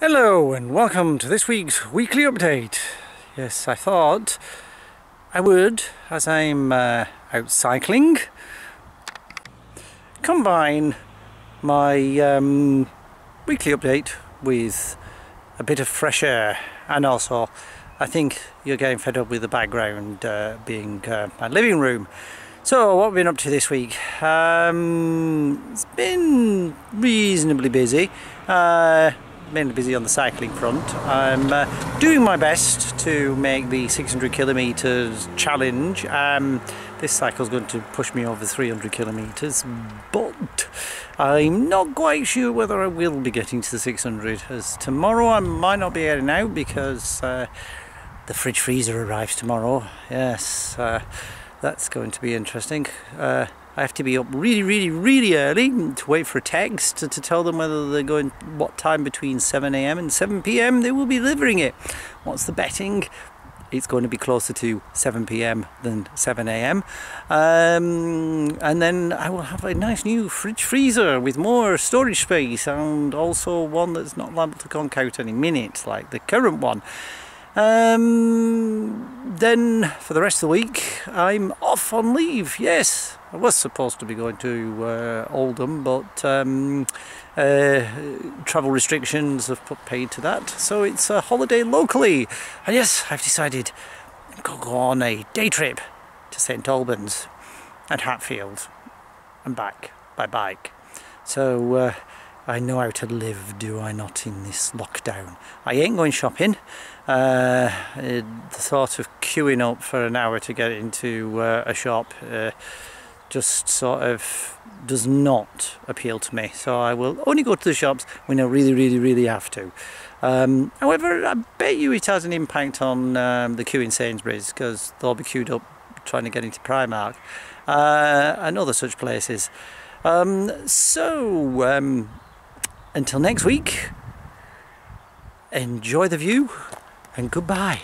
Hello and welcome to this week's weekly update. Yes, I thought I would, as I'm uh, out cycling, combine my um, weekly update with a bit of fresh air and also I think you're getting fed up with the background uh, being uh, my living room. So what have we been up to this week? Um, it's been reasonably busy. Mainly busy on the cycling front. I'm uh, doing my best to make the 600 kilometers challenge. Um, this cycle is going to push me over 300 kilometers, but I'm not quite sure whether I will be getting to the 600. As tomorrow I might not be heading out because uh, the fridge freezer arrives tomorrow. Yes, uh, that's going to be interesting. Uh, I have to be up really, really, really early to wait for a text to, to tell them whether they're going, what time between 7am and 7pm they will be delivering it. What's the betting? It's going to be closer to 7pm than 7am. Um, and then I will have a nice new fridge freezer with more storage space and also one that's not liable to conk out any minute like the current one. Um, then for the rest of the week I'm off on leave, yes. I was supposed to be going to uh, Oldham, but um, uh, travel restrictions have put paid to that. So it's a holiday locally. And yes, I've decided I'm going to go on a day trip to St Albans and Hatfield and back by bike. So uh, I know how to live, do I not, in this lockdown. I ain't going shopping. Uh, the thought of queuing up for an hour to get into uh, a shop uh, just sort of does not appeal to me. So I will only go to the shops when I really, really, really have to. Um, however, I bet you it has an impact on um, the queue in Sainsbury's because they'll be queued up trying to get into Primark uh, and other such places. Um, so, um, until next week, enjoy the view and goodbye.